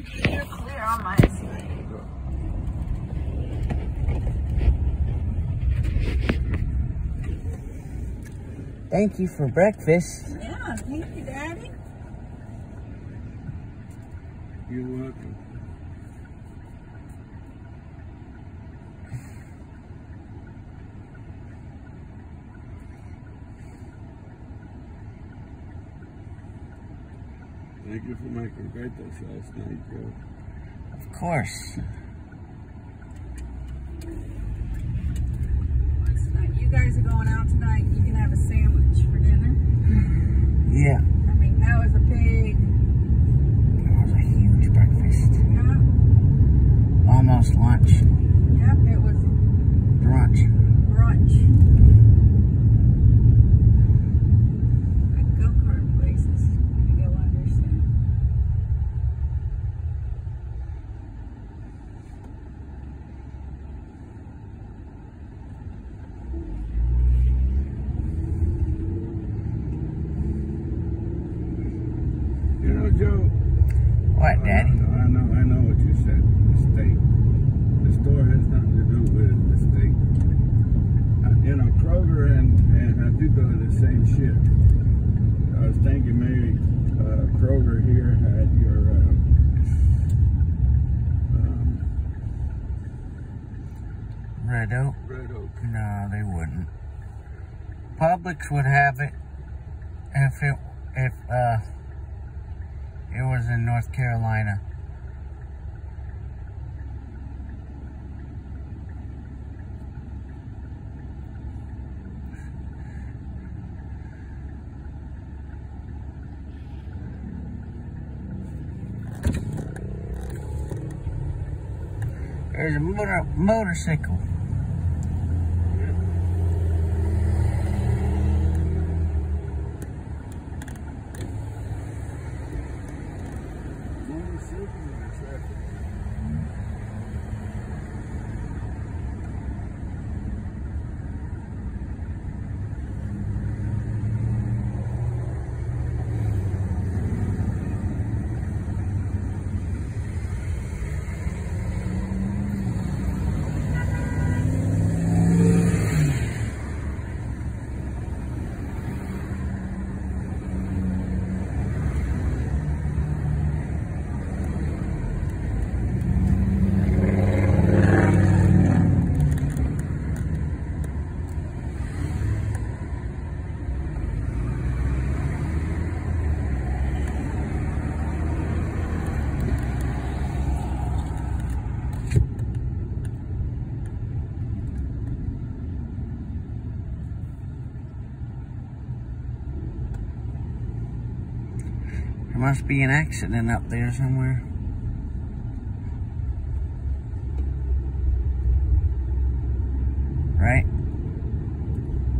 You're clear on my side. Thank you for breakfast. Yeah, thank you, Daddy. You're welcome. Thank you for making birthday last night, Joe. Of course. You guys are going out tonight. You can have a sandwich for dinner. Yeah. I mean, that was a big, That was a huge breakfast. yeah, Almost lunch. yep, it was Brunch. brunch. Like go-kart places. I go understand. You know, Joe. What, Daddy? I know, I know what you said. The state. The store has nothing to do with it. The state. Uh, you know, Kroger and and Habibo are the same shit. I was thinking maybe uh, Kroger here had your. Uh, um, Red Oak? Red Oak. No, they wouldn't. Publix would have it if it if uh it was in North Carolina. There's a motor motorcycle. There must be an accident up there somewhere. Right?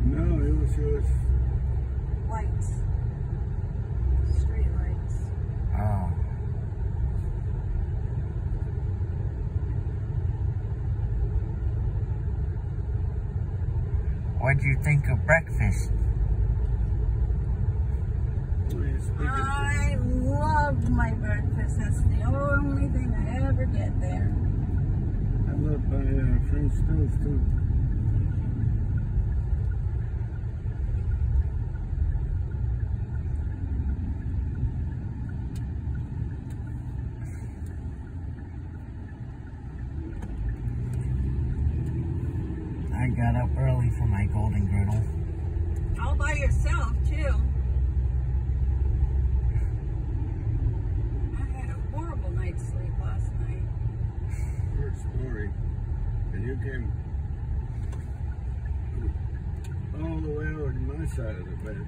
No, it was just. Lights. Street lights. Oh. What'd you think of breakfast? I love my breakfast. That's the only thing I ever get there. I love my uh, French toast too. I got up early for my golden griddle. All by yourself, too. I had a horrible night's sleep last night. Your story, and you came all the way over to my side of the bed.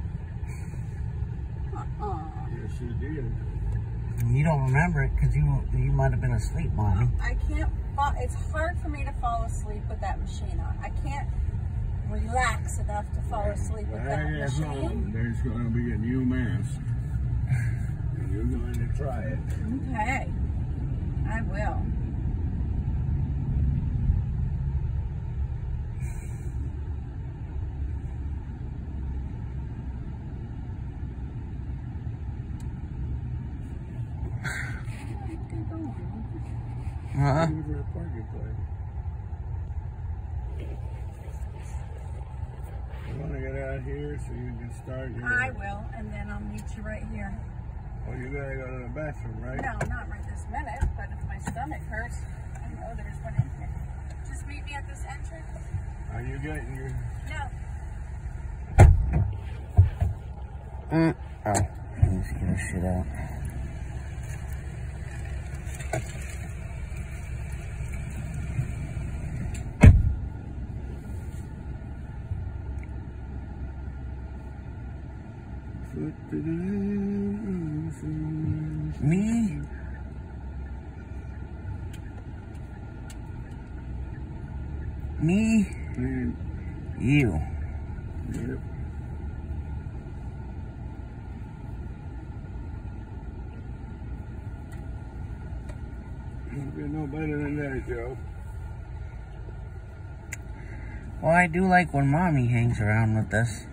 Uh-uh. Yes, you did. You don't remember it because you you might have been asleep, mommy. I can't. Fall, it's hard for me to fall asleep with that machine on. I can't relax enough to fall asleep with that Right at home, machine. there's going to be a new mask. And you're going to try it. Okay, I will. Huh? Looking for a parking place. You want to get out here so you can start your... I will, and then I'll meet you right here. Oh, you gotta go to the bathroom, right? No, not right this minute, but if my stomach hurts, I know there's one in here. Just meet me at this entrance. Are you getting your... No. Mm. Oh, get this shit out. foot to the house? Me? Me? Man, You. yep. Don't no better than that, Joe. Well, I do like when mommy hangs around with us.